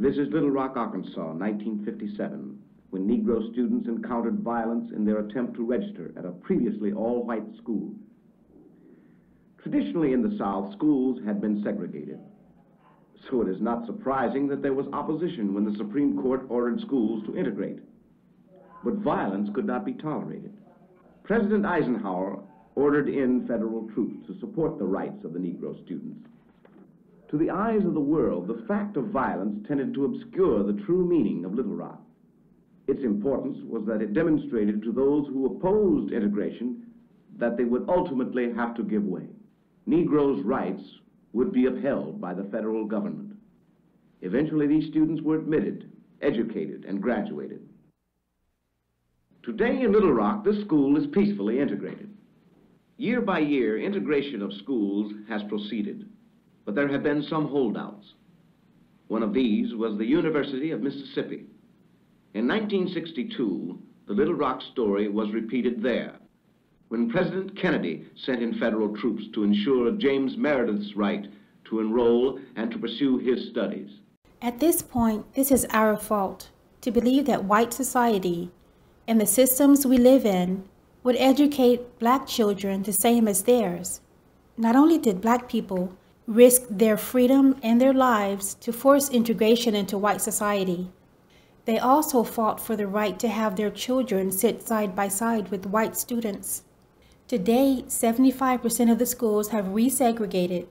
This is Little Rock, Arkansas, 1957, when Negro students encountered violence in their attempt to register at a previously all-white school. Traditionally in the South, schools had been segregated. So it is not surprising that there was opposition when the Supreme Court ordered schools to integrate. But violence could not be tolerated. President Eisenhower ordered in federal troops to support the rights of the Negro students. To the eyes of the world, the fact of violence tended to obscure the true meaning of Little Rock. Its importance was that it demonstrated to those who opposed integration that they would ultimately have to give way. Negroes' rights would be upheld by the federal government. Eventually, these students were admitted, educated, and graduated. Today in Little Rock, this school is peacefully integrated. Year by year, integration of schools has proceeded, but there have been some holdouts. One of these was the University of Mississippi. In 1962, the Little Rock story was repeated there when President Kennedy sent in federal troops to ensure James Meredith's right to enroll and to pursue his studies. At this point, this is our fault to believe that white society and the systems we live in would educate black children the same as theirs. Not only did black people risk their freedom and their lives to force integration into white society, they also fought for the right to have their children sit side by side with white students. Today, 75% of the schools have resegregated,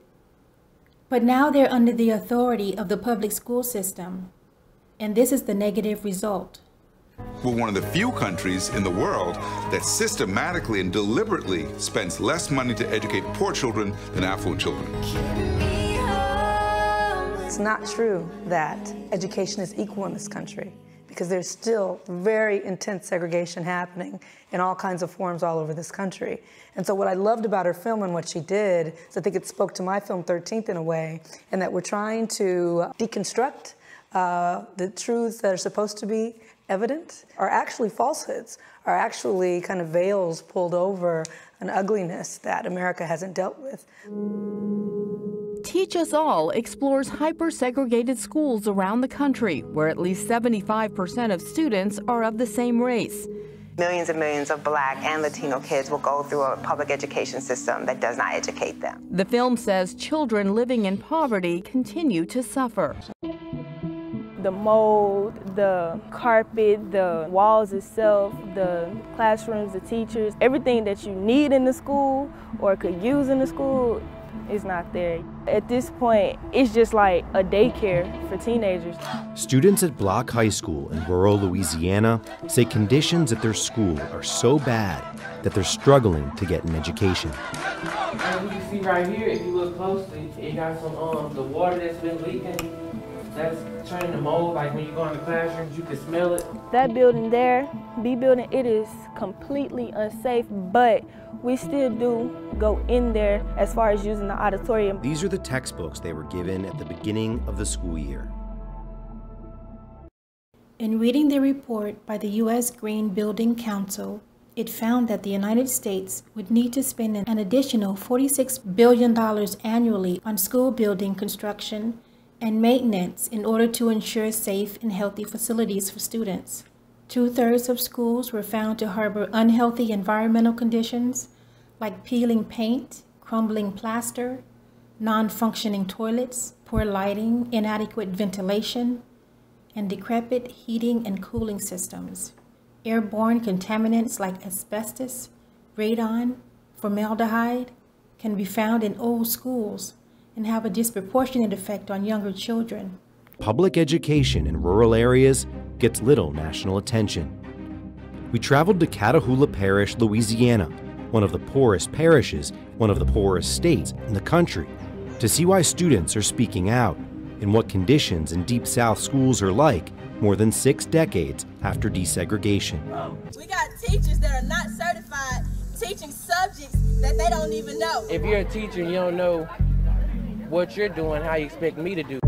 but now they're under the authority of the public school system, and this is the negative result. We're one of the few countries in the world that systematically and deliberately spends less money to educate poor children than affluent children. It's not true that education is equal in this country because there's still very intense segregation happening in all kinds of forms all over this country. And so what I loved about her film and what she did is I think it spoke to my film 13th in a way, and that we're trying to deconstruct uh, the truths that are supposed to be evident are actually falsehoods, are actually kind of veils pulled over an ugliness that America hasn't dealt with. Teach Us All explores hyper-segregated schools around the country where at least 75% of students are of the same race. Millions and millions of black and Latino kids will go through a public education system that does not educate them. The film says children living in poverty continue to suffer. The mold, the carpet, the walls itself, the classrooms, the teachers, everything that you need in the school or could use in the school is not there. At this point, it's just like a daycare for teenagers. Students at Block High School in rural Louisiana say conditions at their school are so bad that they're struggling to get an education. As you can see right here, if you look closely, it got some um the water that's been leaking that's turning to mold. Like when you go in the classrooms, you can smell it. That building there, B building, it is completely unsafe, but we still do go in there as far as using the auditorium. These are the textbooks they were given at the beginning of the school year. In reading the report by the U.S. Green Building Council, it found that the United States would need to spend an additional $46 billion annually on school building construction and maintenance in order to ensure safe and healthy facilities for students. Two-thirds of schools were found to harbor unhealthy environmental conditions like peeling paint, crumbling plaster, non-functioning toilets, poor lighting, inadequate ventilation, and decrepit heating and cooling systems. Airborne contaminants like asbestos, radon, formaldehyde can be found in old schools and have a disproportionate effect on younger children. Public education in rural areas gets little national attention. We traveled to Catahoula Parish, Louisiana, one of the poorest parishes, one of the poorest states in the country, to see why students are speaking out and what conditions in Deep South schools are like more than six decades after desegregation. We got teachers that are not certified teaching subjects that they don't even know. If you're a teacher and you don't know what you're doing, how you expect me to do.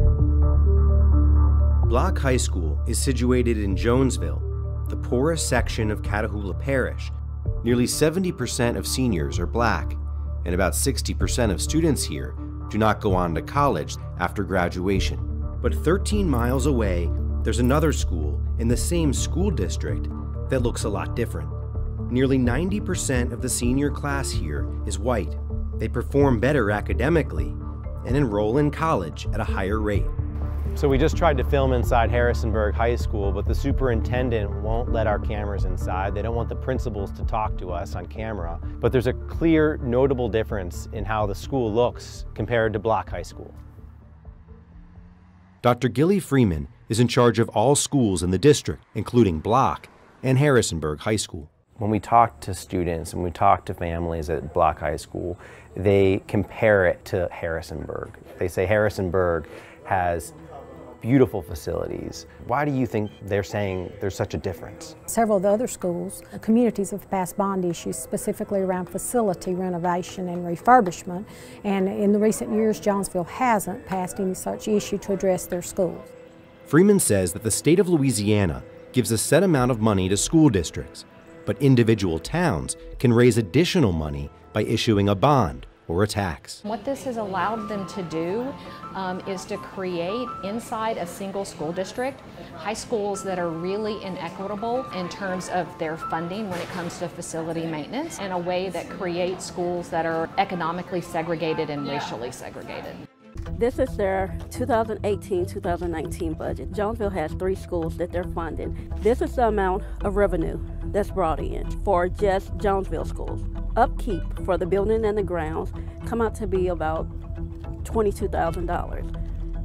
Block High School is situated in Jonesville, the poorest section of Catahoula Parish. Nearly 70% of seniors are black, and about 60% of students here do not go on to college after graduation. But 13 miles away, there's another school in the same school district that looks a lot different. Nearly 90% of the senior class here is white. They perform better academically and enroll in college at a higher rate. So we just tried to film inside Harrisonburg High School, but the superintendent won't let our cameras inside. They don't want the principals to talk to us on camera. But there's a clear, notable difference in how the school looks compared to Block High School. Dr. Gilly Freeman is in charge of all schools in the district, including Block and Harrisonburg High School. When we talk to students and we talk to families at Block High School, they compare it to Harrisonburg. They say Harrisonburg has beautiful facilities. Why do you think they're saying there's such a difference? Several of the other schools, communities have passed bond issues specifically around facility renovation and refurbishment, and in the recent years, Jonesville hasn't passed any such issue to address their schools. Freeman says that the state of Louisiana gives a set amount of money to school districts, but individual towns can raise additional money by issuing a bond or a tax. What this has allowed them to do um, is to create inside a single school district high schools that are really inequitable in terms of their funding when it comes to facility maintenance in a way that creates schools that are economically segregated and racially segregated. This is their 2018-2019 budget. Jonesville has three schools that they're funding. This is the amount of revenue that's brought in for just Jonesville schools. Upkeep for the building and the grounds come out to be about $22,000.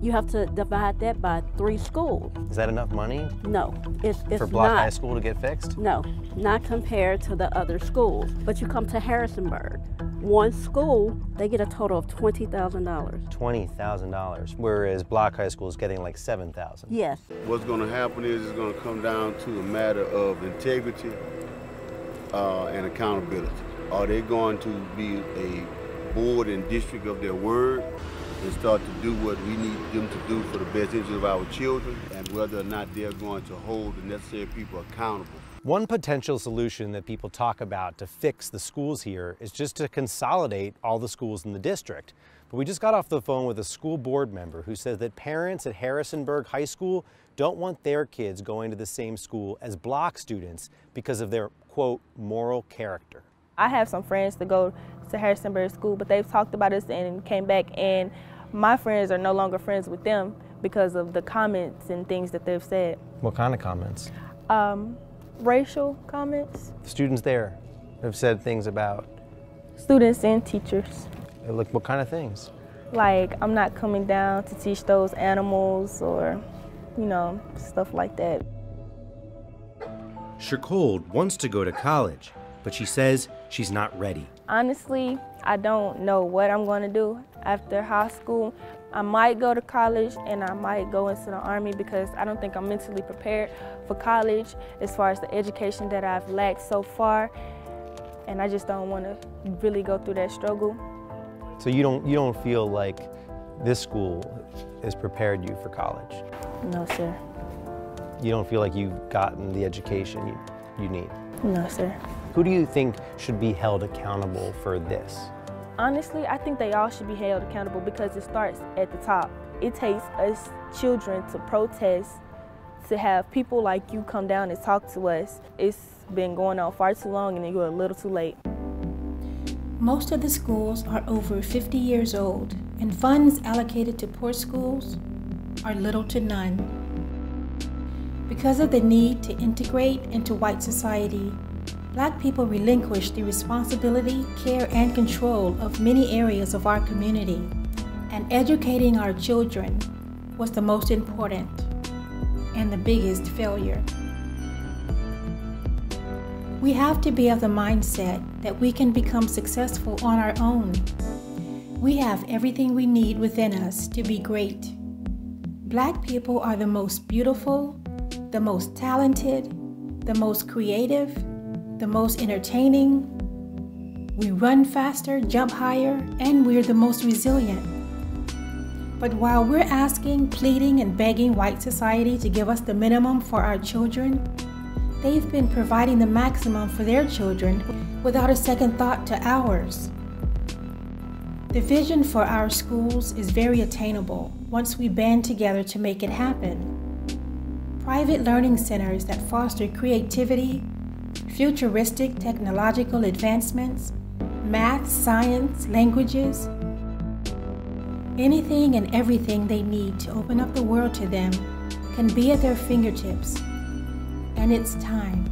You have to divide that by three schools. Is that enough money? No, it's, it's For Block not. High School to get fixed? No, not compared to the other schools. But you come to Harrisonburg, one school, they get a total of $20,000. $20,000, whereas Block High School is getting like 7000 Yes. What's going to happen is it's going to come down to a matter of integrity uh, and accountability. Are they going to be a board and district of their word and start to do what we need them to do for the best interest of our children and whether or not they're going to hold the necessary people accountable. One potential solution that people talk about to fix the schools here is just to consolidate all the schools in the district. But we just got off the phone with a school board member who says that parents at Harrisonburg High School don't want their kids going to the same school as block students because of their, quote, moral character. I have some friends that go to Harrisonburg School, but they've talked about us and came back, and my friends are no longer friends with them because of the comments and things that they've said. What kind of comments? Um, racial comments. Students there have said things about students and teachers. Like what kind of things? Like I'm not coming down to teach those animals or, you know, stuff like that. Shercold wants to go to college, but she says she's not ready. Honestly, I don't know what I'm going to do after high school. I might go to college and I might go into the Army because I don't think I'm mentally prepared for college as far as the education that I've lacked so far. And I just don't want to really go through that struggle. So you don't, you don't feel like this school has prepared you for college? No, sir. You don't feel like you've gotten the education you, you need? No, sir. Who do you think should be held accountable for this? Honestly, I think they all should be held accountable because it starts at the top. It takes us children to protest, to have people like you come down and talk to us. It's been going on far too long and you're a little too late. Most of the schools are over 50 years old, and funds allocated to poor schools are little to none. Because of the need to integrate into white society, Black people relinquish the responsibility, care, and control of many areas of our community, and educating our children was the most important and the biggest failure. We have to be of the mindset that we can become successful on our own. We have everything we need within us to be great. Black people are the most beautiful, the most talented, the most creative, the most entertaining. We run faster, jump higher, and we're the most resilient. But while we're asking, pleading, and begging white society to give us the minimum for our children, they've been providing the maximum for their children without a second thought to ours. The vision for our schools is very attainable once we band together to make it happen. Private learning centers that foster creativity, futuristic technological advancements, math, science, languages, anything and everything they need to open up the world to them can be at their fingertips. And it's time.